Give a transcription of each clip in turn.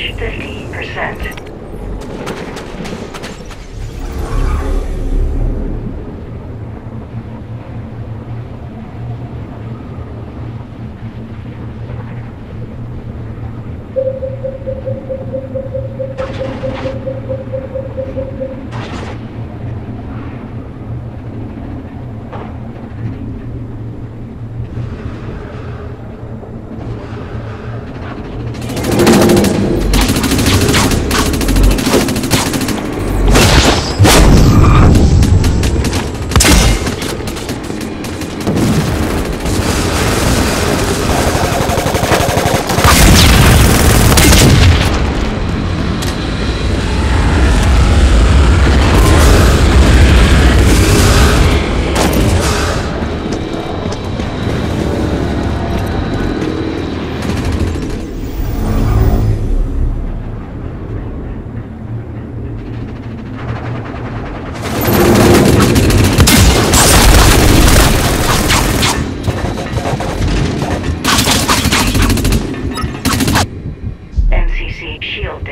Damage 50%.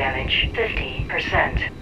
Damage 50%.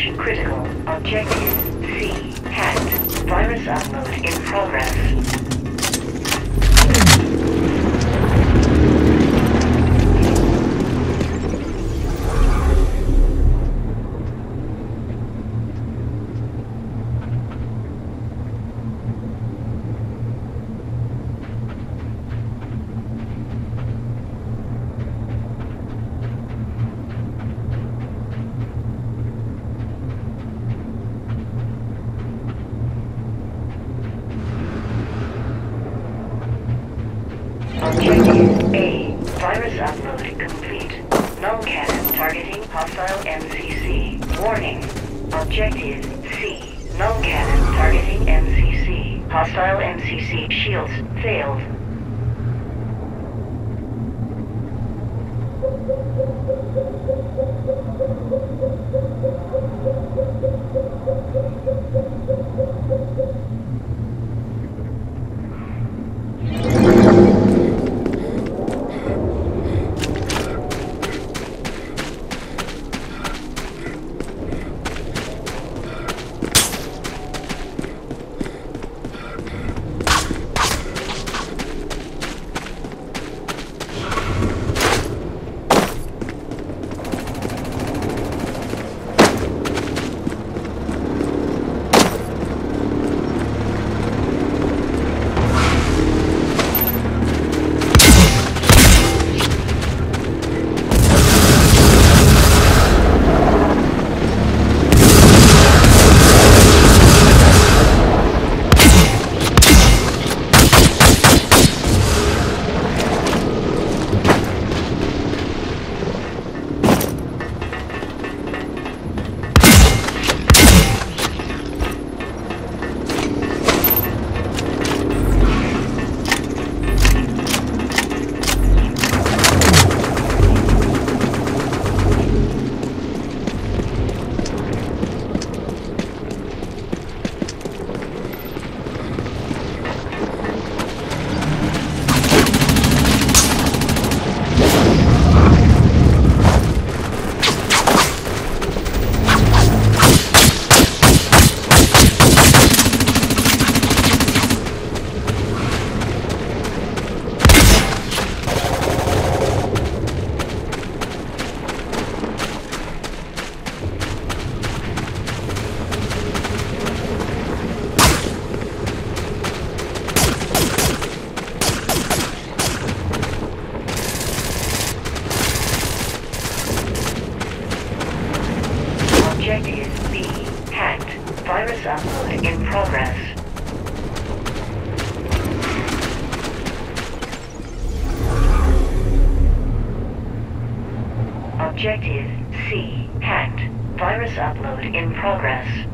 Damage critical. Objective C. Cat. Virus upload in progress. Objective A. Virus upload complete. Null targeting hostile MCC. Warning. Objective C. Null cannon targeting MCC. Hostile MCC shields failed. Virus upload in progress. Objective C hacked. Virus upload in progress.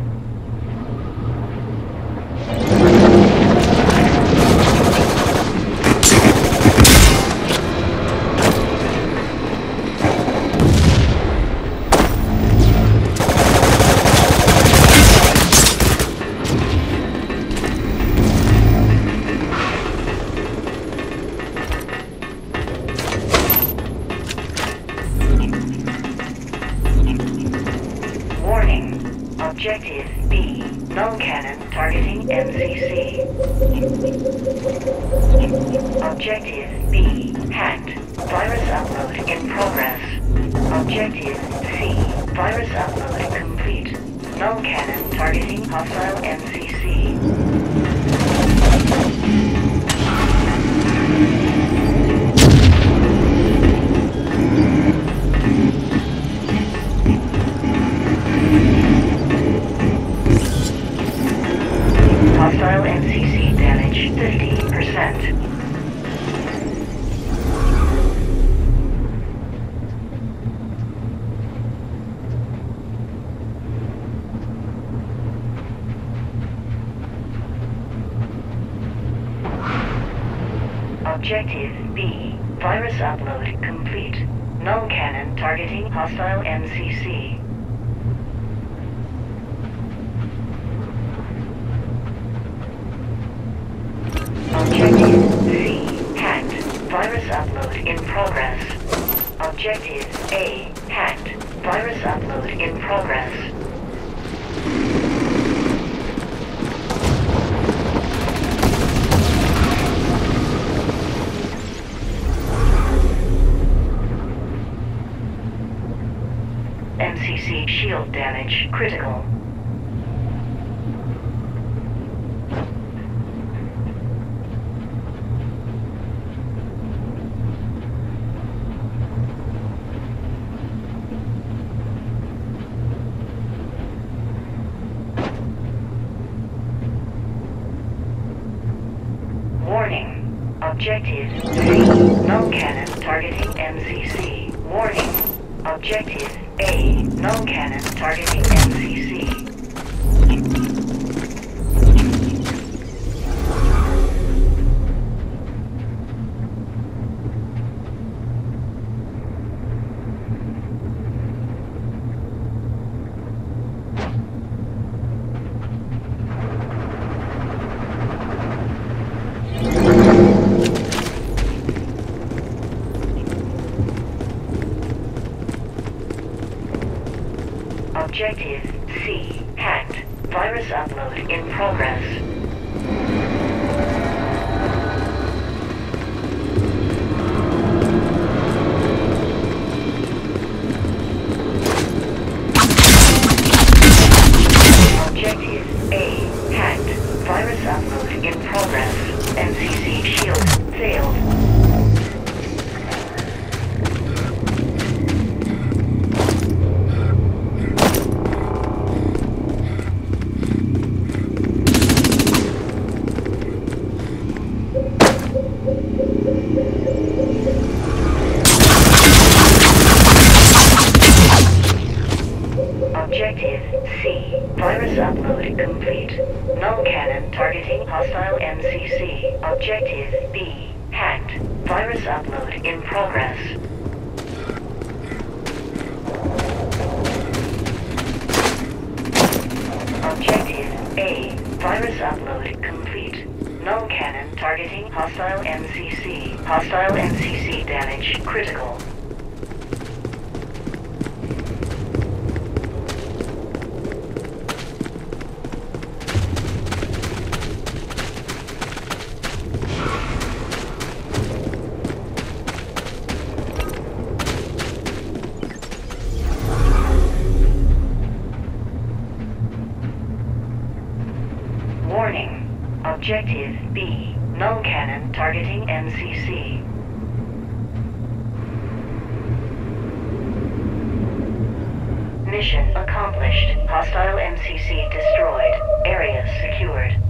MCC. Objective B. Hacked. Virus upload in progress. Objective C. Virus upload complete. Null cannon targeting hostile MCC. Hostile Objective B. Virus upload complete. Null cannon targeting hostile MCC. Objective C hacked. Virus upload in progress. Objective A hacked. Virus upload in progress. Shield damage critical. Warning. Objective C. Null cannon targeting MCC. Warning. Objective. Null cannon targeting MCC. Objective C hacked. Virus upload in progress. Objective C. Virus upload complete. Null cannon targeting hostile MCC. Objective B. Hacked. Virus upload in progress. Objective A. Virus upload complete. Null cannon targeting hostile MCC. Hostile MCC damage critical. Objective B. Null cannon targeting MCC. Mission accomplished. Hostile MCC destroyed. Area secured.